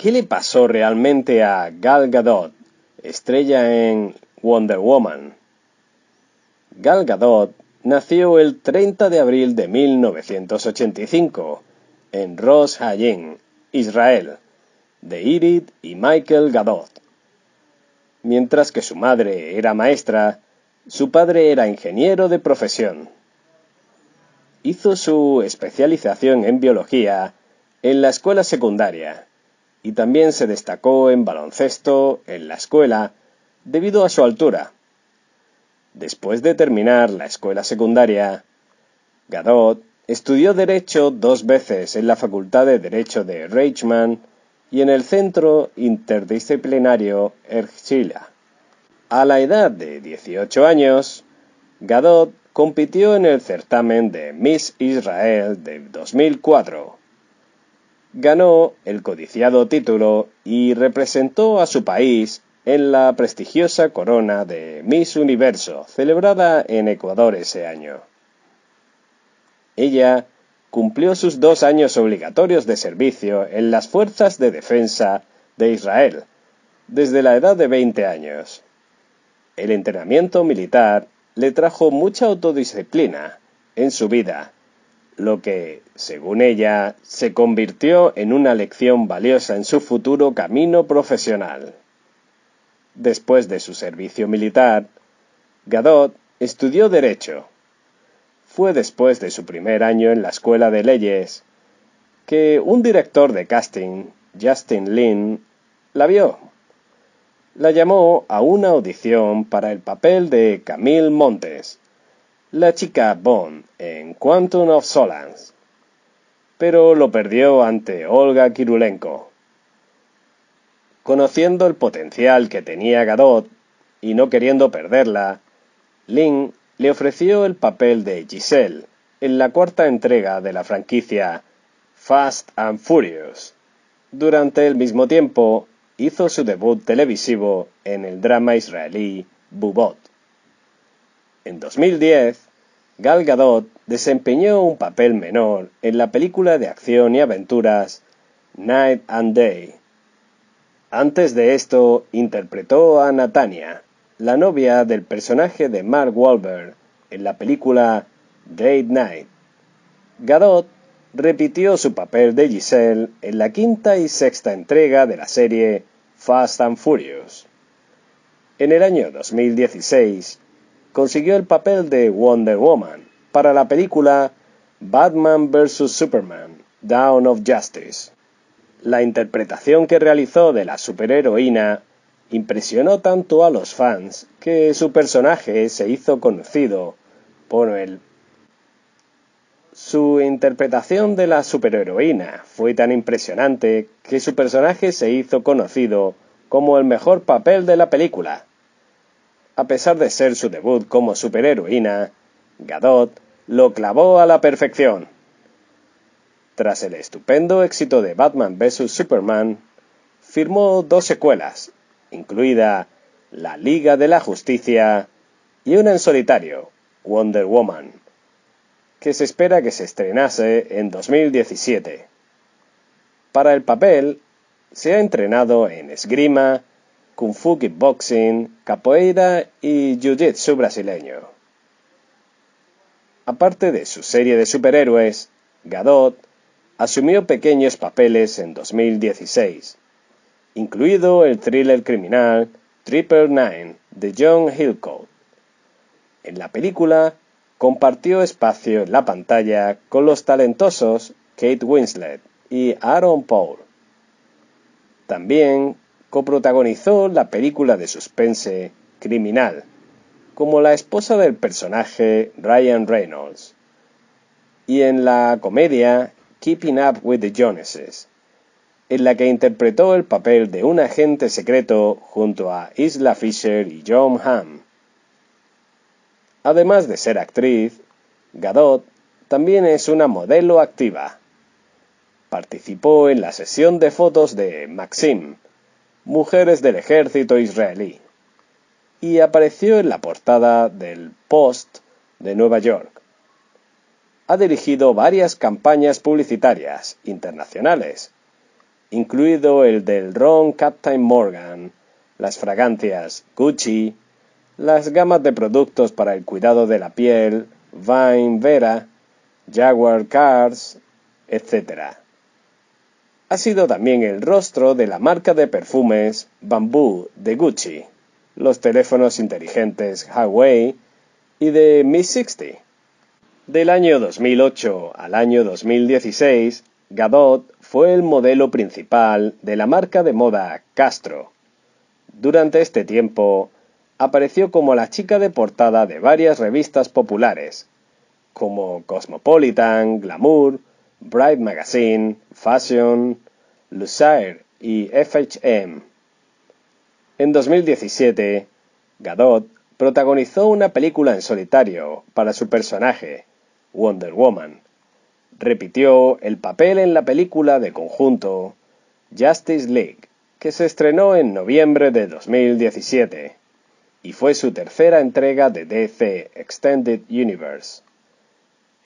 ¿Qué le pasó realmente a Gal Gadot, estrella en Wonder Woman? Gal Gadot nació el 30 de abril de 1985 en Rosh Hayin, Israel, de Irid y Michael Gadot. Mientras que su madre era maestra, su padre era ingeniero de profesión. Hizo su especialización en biología en la escuela secundaria y también se destacó en baloncesto en la escuela debido a su altura. Después de terminar la escuela secundaria, Gadot estudió Derecho dos veces en la Facultad de Derecho de Reichmann y en el Centro Interdisciplinario Erchila. A la edad de 18 años, Gadot compitió en el certamen de Miss Israel de 2004 ganó el codiciado título y representó a su país en la prestigiosa corona de Miss Universo celebrada en Ecuador ese año. Ella cumplió sus dos años obligatorios de servicio en las Fuerzas de Defensa de Israel desde la edad de 20 años. El entrenamiento militar le trajo mucha autodisciplina en su vida lo que, según ella, se convirtió en una lección valiosa en su futuro camino profesional. Después de su servicio militar, Gadot estudió Derecho. Fue después de su primer año en la Escuela de Leyes que un director de casting, Justin Lin, la vio. La llamó a una audición para el papel de Camille Montes, la chica Bond en Quantum of Solace, pero lo perdió ante Olga Kirulenko. Conociendo el potencial que tenía Gadot y no queriendo perderla, Lin le ofreció el papel de Giselle en la cuarta entrega de la franquicia Fast and Furious. Durante el mismo tiempo, hizo su debut televisivo en el drama israelí Bubot. En 2010, Gal Gadot desempeñó un papel menor en la película de acción y aventuras Night and Day. Antes de esto, interpretó a Natania, la novia del personaje de Mark Wahlberg en la película Date Night. Gadot repitió su papel de Giselle en la quinta y sexta entrega de la serie Fast and Furious. En el año 2016, consiguió el papel de Wonder Woman para la película Batman vs. Superman, Dawn of Justice. La interpretación que realizó de la superheroína impresionó tanto a los fans que su personaje se hizo conocido por el su interpretación de la superheroína fue tan impresionante que su personaje se hizo conocido como el mejor papel de la película. A pesar de ser su debut como superheroína, Gadot lo clavó a la perfección. Tras el estupendo éxito de Batman vs. Superman, firmó dos secuelas, incluida La Liga de la Justicia y una en solitario, Wonder Woman, que se espera que se estrenase en 2017. Para el papel, se ha entrenado en esgrima, kung fu kickboxing, capoeira y jiu-jitsu brasileño. Aparte de su serie de superhéroes, Gadot asumió pequeños papeles en 2016, incluido el thriller criminal Triple Nine de John Hillcoat. En la película compartió espacio en la pantalla con los talentosos Kate Winslet y Aaron Paul. También coprotagonizó la película de suspense Criminal, como la esposa del personaje Ryan Reynolds, y en la comedia Keeping Up with the Joneses, en la que interpretó el papel de un agente secreto junto a Isla Fisher y John Hamm. Además de ser actriz, Gadot también es una modelo activa. Participó en la sesión de fotos de Maxim, Mujeres del Ejército Israelí, y apareció en la portada del Post de Nueva York. Ha dirigido varias campañas publicitarias internacionales, incluido el del ron Captain Morgan, las fragancias Gucci, las gamas de productos para el cuidado de la piel Vine Vera, Jaguar Cars, etc. Ha sido también el rostro de la marca de perfumes Bamboo de Gucci, los teléfonos inteligentes Huawei y de Mi 60. Del año 2008 al año 2016, Gadot fue el modelo principal de la marca de moda Castro. Durante este tiempo, apareció como la chica de portada de varias revistas populares, como Cosmopolitan, Glamour, Bright Magazine, Fashion, Lusair y FHM. En 2017, Gadot protagonizó una película en solitario para su personaje, Wonder Woman. Repitió el papel en la película de conjunto Justice League, que se estrenó en noviembre de 2017 y fue su tercera entrega de DC Extended Universe.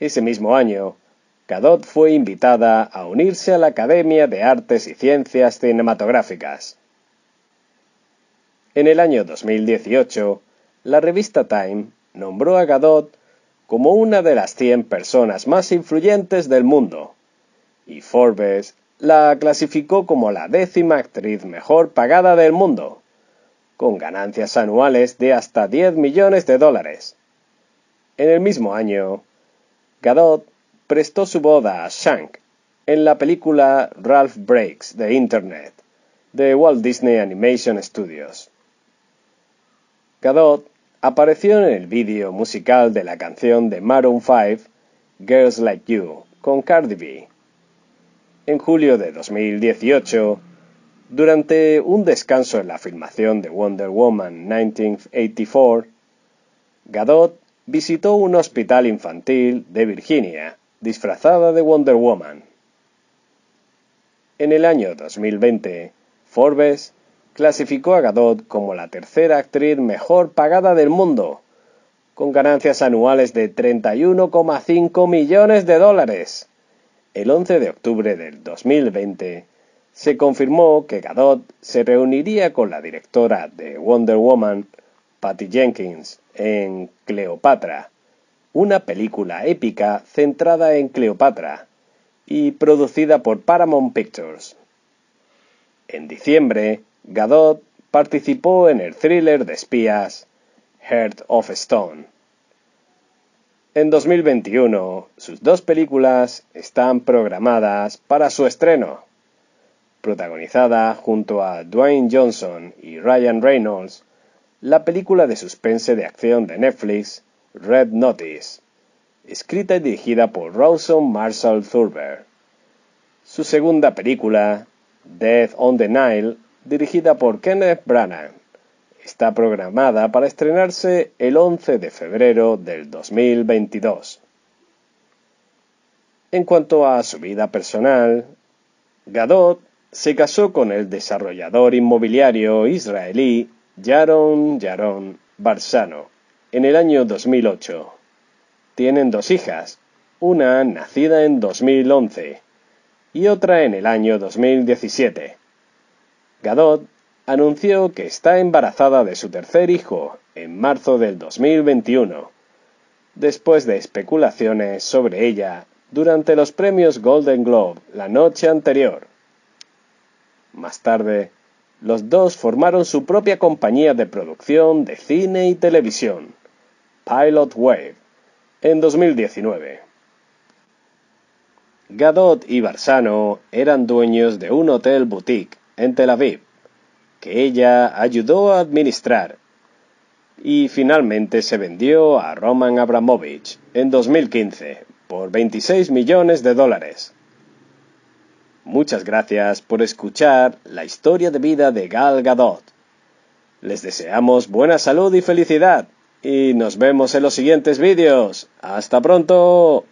Ese mismo año, Gadot fue invitada a unirse a la Academia de Artes y Ciencias Cinematográficas. En el año 2018, la revista Time nombró a Gadot como una de las 100 personas más influyentes del mundo, y Forbes la clasificó como la décima actriz mejor pagada del mundo con ganancias anuales de hasta 10 millones de dólares. En el mismo año, Gadot prestó su boda a Shank en la película Ralph Breaks de Internet de Walt Disney Animation Studios. Gadot apareció en el vídeo musical de la canción de Maroon 5 Girls Like You con Cardi B. En julio de 2018, durante un descanso en la filmación de Wonder Woman 1984, Gadot visitó un hospital infantil de Virginia disfrazada de Wonder Woman. En el año 2020, Forbes clasificó a Gadot como la tercera actriz mejor pagada del mundo, con ganancias anuales de 31,5 millones de dólares. El 11 de octubre del 2020, se confirmó que Gadot se reuniría con la directora de Wonder Woman, Patty Jenkins, en Cleopatra, una película épica centrada en Cleopatra y producida por Paramount Pictures. En diciembre, Gadot participó en el thriller de espías Heart of Stone. En 2021, sus dos películas están programadas para su estreno protagonizada junto a Dwayne Johnson y Ryan Reynolds, la película de suspense de acción de Netflix, Red Notice, escrita y dirigida por Rawson Marshall Thurber. Su segunda película, Death on the Nile, dirigida por Kenneth Branagh, está programada para estrenarse el 11 de febrero del 2022. En cuanto a su vida personal, Gadot se casó con el desarrollador inmobiliario israelí Yaron Yaron Barsano en el año 2008. Tienen dos hijas, una nacida en 2011 y otra en el año 2017. Gadot anunció que está embarazada de su tercer hijo en marzo del 2021, después de especulaciones sobre ella durante los premios Golden Globe la noche anterior. Más tarde, los dos formaron su propia compañía de producción de cine y televisión, Pilot Wave, en 2019. Gadot y Barsano eran dueños de un hotel boutique en Tel Aviv, que ella ayudó a administrar, y finalmente se vendió a Roman Abramovich en 2015 por 26 millones de dólares. Muchas gracias por escuchar la historia de vida de Gal Gadot. Les deseamos buena salud y felicidad y nos vemos en los siguientes vídeos. ¡Hasta pronto!